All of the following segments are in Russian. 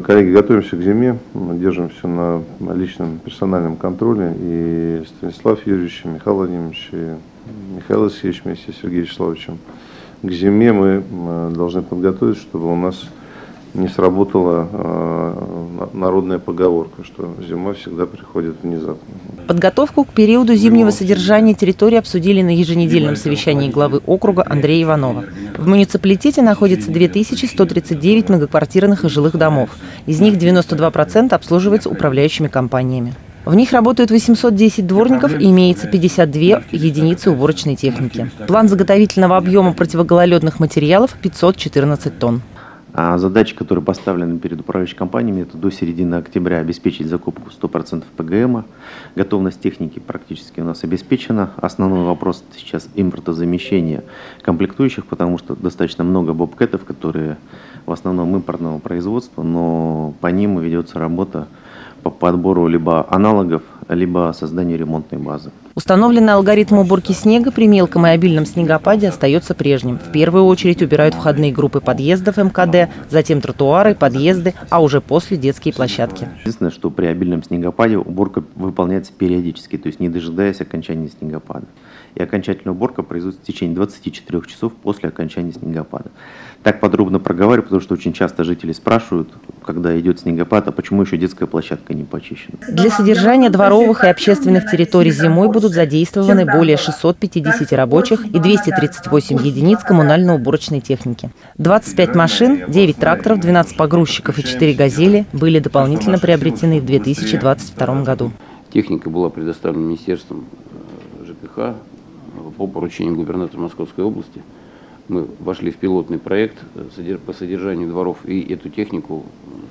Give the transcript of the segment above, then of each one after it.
Коллеги, готовимся к зиме, мы держим все на личном персональном контроле. И Станислав Юрьевич, и Михаил Владимирович, и Михаил Алексеевич вместе с Сергеем Вячеславовичем. К зиме мы э, должны подготовить, чтобы у нас не сработала э, народная поговорка, что зима всегда приходит внезапно. Подготовку к периоду зимнего содержания территории обсудили на еженедельном совещании главы округа Андрея Иванова. В муниципалитете находится 2139 многоквартирных и жилых домов. Из них 92% обслуживается управляющими компаниями. В них работают 810 дворников и имеется 52 единицы уборочной техники. План заготовительного объема противогололедных материалов – 514 тонн. А задачи, которые поставлены перед управляющими компаниями, это до середины октября обеспечить закупку 100% ПГМа. Готовность техники практически у нас обеспечена. Основной вопрос сейчас импортозамещение комплектующих, потому что достаточно много бобкетов, которые в основном импортного производства, но по ним ведется работа по подбору либо аналогов, либо созданию ремонтной базы. Установленный алгоритм уборки снега при мелком и обильном снегопаде остается прежним. В первую очередь убирают входные группы подъездов МКД, затем тротуары, подъезды, а уже после детские площадки. Единственное, что при обильном снегопаде уборка выполняется периодически, то есть не дожидаясь окончания снегопада. И окончательная уборка производится в течение 24 часов после окончания снегопада. Так подробно проговариваю, потому что очень часто жители спрашивают, когда идет снегопад, а почему еще детская площадка не почищена. Для содержания дворовых и общественных территорий зимой будут задействованы более 650 рабочих и 238 единиц коммунально-уборочной техники. 25 машин, 9 тракторов, 12 погрузчиков и 4 «Газели» были дополнительно приобретены в 2022 году. Техника была предоставлена Министерством э, ЖКХ по поручению губернатора Московской области. Мы вошли в пилотный проект э, по содержанию дворов, и эту технику,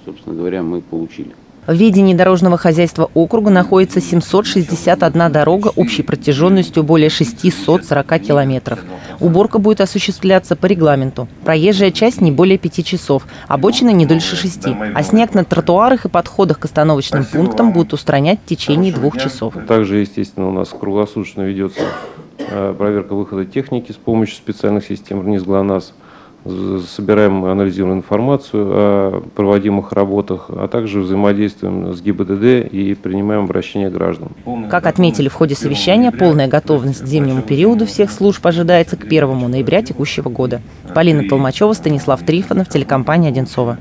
собственно говоря, мы получили. В ведении дорожного хозяйства округа находится 761 дорога общей протяженностью более 640 километров. Уборка будет осуществляться по регламенту. Проезжая часть не более 5 часов, обочина не дольше 6. А снег на тротуарах и подходах к остановочным пунктам будут устранять в течение двух часов. Также, естественно, у нас круглосуточно ведется э, проверка выхода техники с помощью специальных систем вниз ГЛОНАСС собираем и анализируем информацию о проводимых работах, а также взаимодействуем с ГИБДД и принимаем обращения граждан. Как отметили в ходе совещания, полная готовность к зимнему периоду всех служб ожидается к 1 ноября текущего года. Полина Толмачева, Станислав Трифонов, телекомпания «Одинцова».